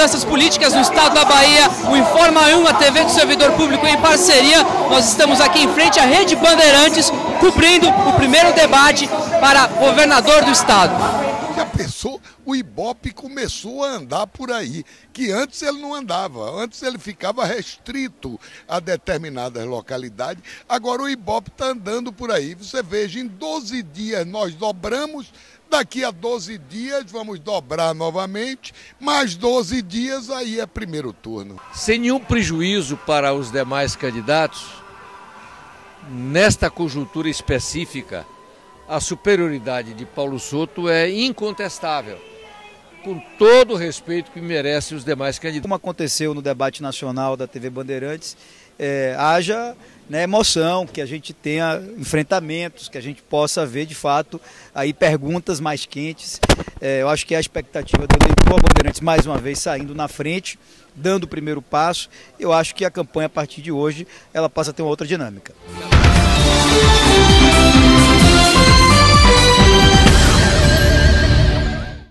mudanças políticas no estado da Bahia. O Informa 1, a TV do servidor público em parceria. Nós estamos aqui em frente à Rede Bandeirantes, cobrindo o primeiro debate para governador do estado. Pensou? O Ibope começou a andar por aí, que antes ele não andava, antes ele ficava restrito a determinadas localidades. Agora o Ibope está andando por aí. Você veja, em 12 dias nós dobramos Daqui a 12 dias vamos dobrar novamente, mais 12 dias aí é primeiro turno. Sem nenhum prejuízo para os demais candidatos, nesta conjuntura específica, a superioridade de Paulo Soto é incontestável, com todo o respeito que merece os demais candidatos. Como aconteceu no debate nacional da TV Bandeirantes, é, haja né, emoção, que a gente tenha enfrentamentos, que a gente possa ver de fato aí perguntas mais quentes. É, eu acho que é a expectativa do eleitor Bandeirantes mais uma vez saindo na frente, dando o primeiro passo. Eu acho que a campanha a partir de hoje ela passa a ter uma outra dinâmica.